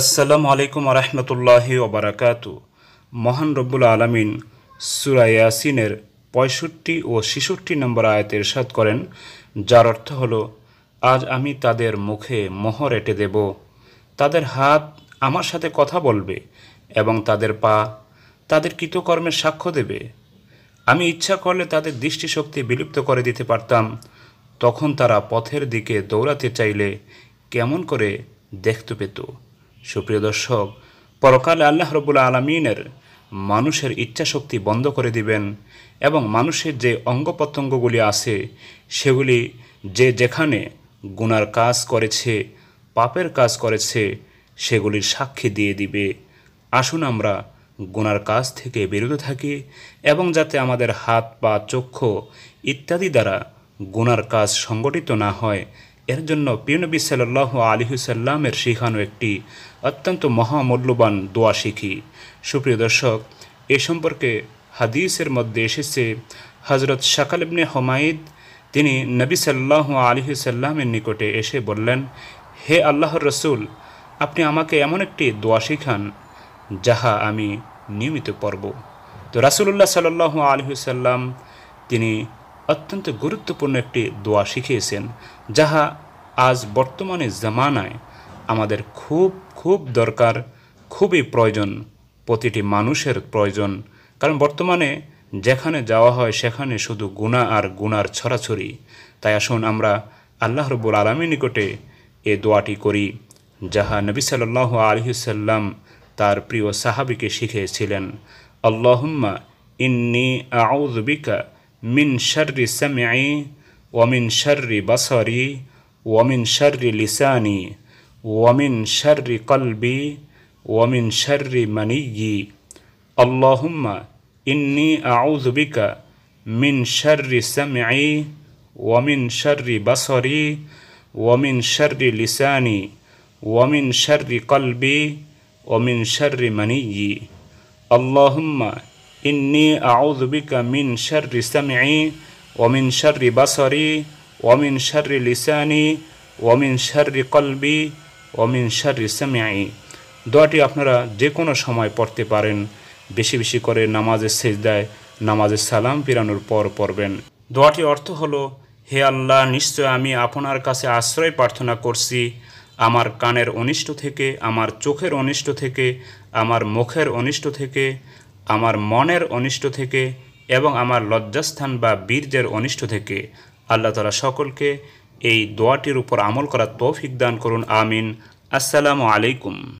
আসসালামু আলাইকুম রহমতুল্লাহি ওবরাকাতু। মহান রব্বুল আলমিন সুরা ইয়াসিনের পঁয়ষট্টি ও ছেষট্টি নম্বর আয়াতের সাদ করেন, যার অর্থ হল, আজ আমি তাদের মুখে মোহর এঁটে দেব। তাদের হাত আমার সাথে কথা বলবে এবং তাদের পা তাদের কৃতকর্মের সাক্ষ্য দেবে। আমি ইচ্ছা করলে তাদের দৃষ্টিশক্তি বিলুপ্ত করে দিতে পারতাম। তখন তারা পথের দিকে দৌড়াতে চাইলে কেমন করে দেখতে পেত? সুপ্রিয় দর্শক, পরকালে আল্লাহ রবুল্লা আলমিনের মানুষের ইচ্ছাশক্তি বন্ধ করে দিবেন এবং মানুষের যে অঙ্গ প্রত্যঙ্গগুলি আছে, সেগুলি যে যেখানে গুনার কাজ করেছে, পাপের কাজ করেছে, সেগুলির সাক্ষী দিয়ে দিবে। আসুন আমরা গুনার কাজ থেকে বিরত থাকি এবং যাতে আমাদের হাত, পা, চক্ষু ইত্যাদি দ্বারা গুনার কাজ সংগঠিত না হয় এর জন্য প্রিয়নবী সাল্লাহ আলিহুসাল্লামের শিখানো একটি অত্যন্ত মহামূল্যবান দোয়া শিখি। সুপ্রিয় দর্শক, এ সম্পর্কে হাদিসের মধ্যে এসেছে হজরত শাকাল ইবনে হমাইদ তিনি নবী সাল্লাহ আলিহুসাল্লামের নিকটে এসে বললেন, হে আল্লাহর রসুল, আপনি আমাকে এমন একটি দোয়া শিখান, যাহা আমি নিয়মিত পড়ব। তো রাসুল্লাহ সাল্লাহ আলহিসাল্লাম তিনি অত্যন্ত গুরুত্বপূর্ণ একটি দোয়া শিখিয়েছেন, যাহা আজ বর্তমানে জামানায় আমাদের খুব খুব দরকার, খুবই প্রয়োজন, প্রতিটি মানুষের প্রয়োজন। কারণ বর্তমানে যেখানে যাওয়া হয়, সেখানে শুধু গুণা আর গুনার ছড়াছড়ি। তাই আসুন আমরা আল্লাহ রবুল আলমী নিকটে এ দোয়াটি করি, যাহা নবী সাল্লাহ আলহিসাল্লাম তার প্রিয় সাহাবিকে শিখিয়েছিলেন। আল্লাহম্মা ইন্নি من شر سمعي ومن شر بصري ومن شر لساني ومن شر قلبي ومن شر مني. اللهم إني أعوذ بك من شر سمعي ومن شر بصري ومن شر لساني ومن شر قلبي ومن شر مني. اللهم আল্লাহুম্মা ইন্নি আউজবিকা মিন শর্রি সামি ওমিন শর্রি বসরি ওমিন শর্রি লিসানি ওমিন শর্রি কলবি ওমিন শর্রি সামিয়াই দোয়াটি আপনারা যে কোনো সময় পড়তে পারেন। বেশি বেশি করে নামাজের সেজদায় নামাজের সালাম ফিরানোর পর পড়বেন। দোয়াটি অর্থ হলো, হে আল্লাহ, নিশ্চয় আমি আপনার কাছে আশ্রয় প্রার্থনা করছি। আমার কানের অনিষ্ট থেকে, আমার চোখের অনিষ্ট থেকে, আমার মুখের অনিষ্ট থেকে আমার মনের অনিষ্ট থেকে এবং আমার লজ্জাস্থান বা বীর্যের অনিষ্ট থেকে আল্লাহ তালা সকলকে এই দোয়াটির উপর আমল করার তৌফিক দান করুন, আমিন। আসসালামু আলাইকুম।